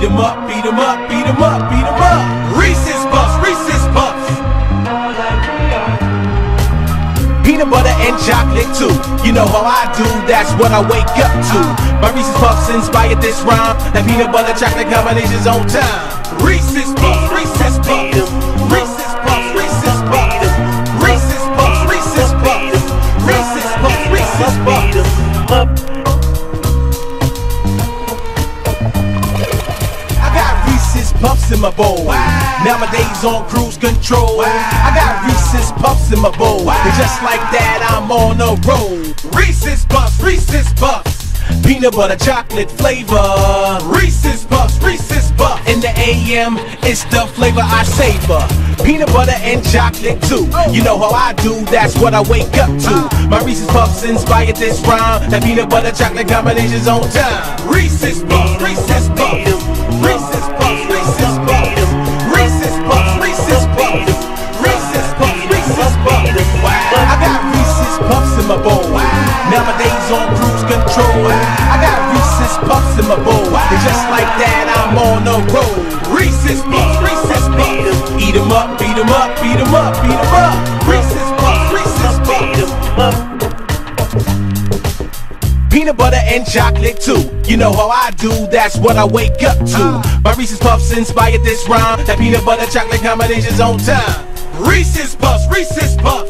Beat 'em up, beat 'em up, beat 'em up, beat 'em up. Reese's Puffs, Reese's Puffs. Peanut butter and chocolate too. You know how I do, that's what I wake up to. My Reese's Puffs inspired this rhyme. That peanut butter chocolate combination's on time. Reese's Puffs, Reese's Puffs. Reese's Puffs, Reese's Puffs. Reese's Puffs, Reese's Puffs. Reese's Puffs, Reese's Puffs. Reese's Puffs. Puffs in my bowl. Nowadays on cruise control. I got Reese's Puffs in my bowl. And just like that, I'm on a roll. Reese's Puffs, Reese's Puffs. Peanut butter chocolate flavor. Reese's Puffs, Reese's Puffs. In the AM, it's the flavor I savor. Peanut butter and chocolate too. Oh. You know how I do, that's what I wake up to. Oh. My Reese's Puffs inspired this rhyme. That peanut butter chocolate combination's on time. Reese's Puffs, Reese's Nowadays on cruise control. I got Reese's Puffs in my bowl. And just like that, I'm on the road. Reese's Puffs, Reese's Puffs. Eat 'em up, beat 'em up, beat 'em up, beat 'em up. Reese's Puffs, Reese's Puffs. Peanut butter and chocolate too. You know how I do, that's what I wake up to. My Reese's Puffs inspired this rhyme. That peanut butter chocolate combination's on time. Reese's Puffs, Reese's Puffs. Reese's Puffs, Reese's Puffs. Reese's Puffs.